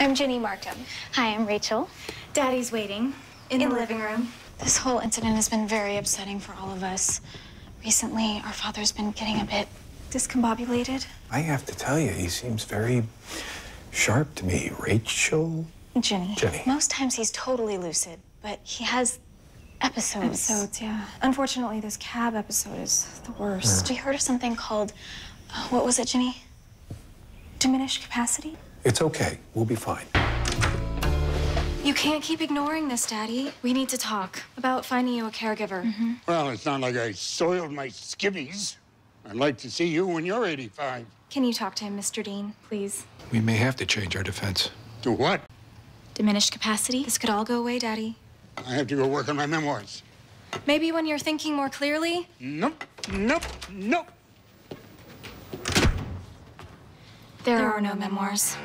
I'm Jenny Markham. Hi, I'm Rachel. Daddy's waiting in, the living room. This whole incident has been very upsetting for all of us. Recently, our father's been getting a bit discombobulated. I have to tell you, he seems very sharp to me. Rachel? Jenny. Jenny. Most times he's totally lucid, but he has episodes. Episodes, yeah. Unfortunately, this cab episode is the worst. We heard of something called, uh, what was it, Jenny? Diminished capacity? It's okay. We'll be fine. You can't keep ignoring this, Daddy. We need to talk about finding you a caregiver. Mm-hmm. Well, it's not like I soiled my skivvies. I'd like to see you when you're 85. Can you talk to him, Mr. Deane, please? We may have to change our defense. To what? Diminished capacity? This could all go away, Daddy. I have to go work on my memoirs. Maybe when you're thinking more clearly? Nope, nope, nope. There, are no memoirs.